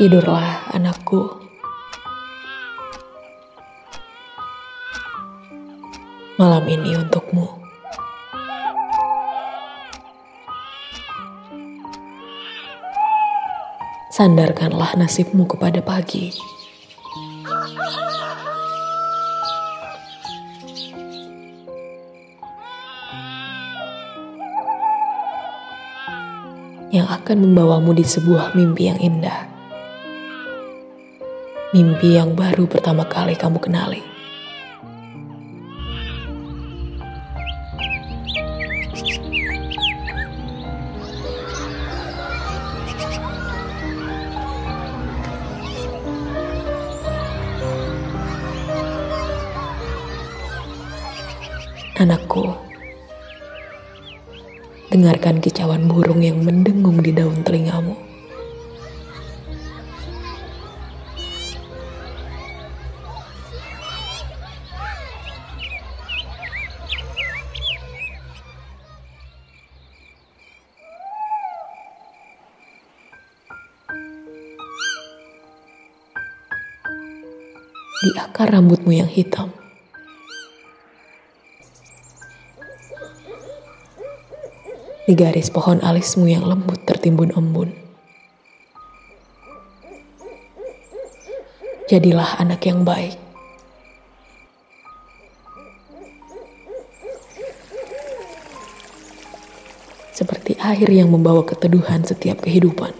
Tidurlah anakku. Malam ini untukmu. Sandarkanlah nasibmu kepada pagi. Yang akan membawamu di sebuah mimpi yang indah. Mimpi yang baru pertama kali kamu kenali. Anakku, dengarkan kicauan burung yang mendengung di daun telingamu. Di akar rambutmu yang hitam, di garis pohon alismu yang lembut tertimbun embun. Jadilah anak yang baik. Seperti air yang membawa keteduhan setiap kehidupan.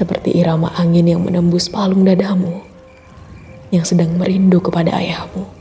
Seperti irama angin yang menembus palung dadamu yang sedang merindu kepada ayahmu.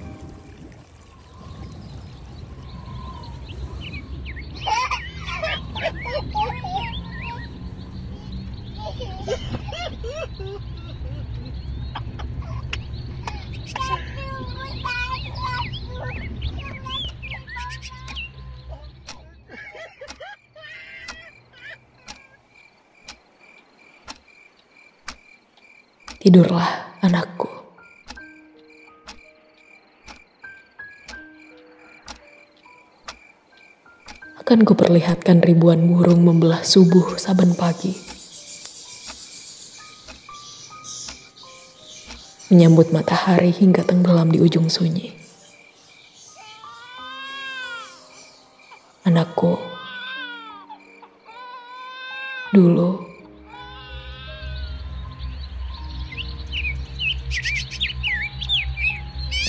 Tidurlah, anakku. Akan kuperlihatkan ribuan burung membelah subuh saban pagi. Menyambut matahari hingga tenggelam di ujung sunyi. Anakku, dulu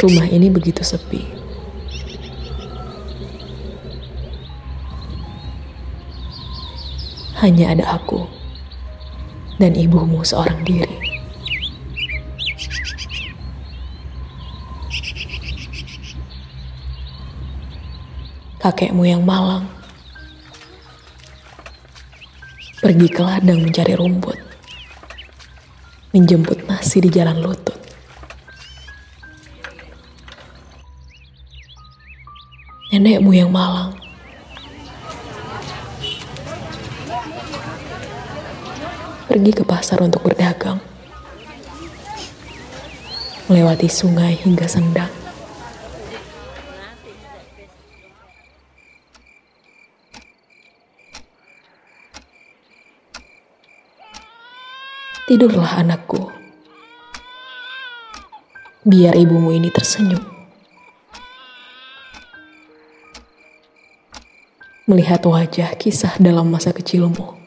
rumah ini begitu sepi. Hanya ada aku dan ibumu seorang diri. Kakekmu yang malang pergi ke ladang mencari rumput, menjemput nasi di jalan lutut. Nenekmu yang malang. Pergi ke pasar untuk berdagang. Melewati sungai hingga sendang. Tidurlah anakku. Biar ibumu ini tersenyum. Melihat wajah kisah dalam masa kecilmu.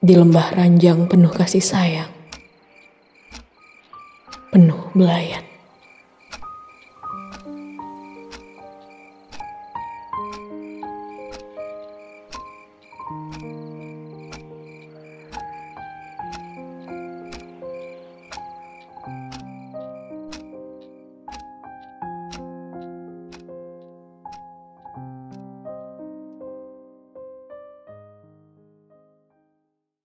Di lembah ranjang penuh kasih sayang, penuh belayan.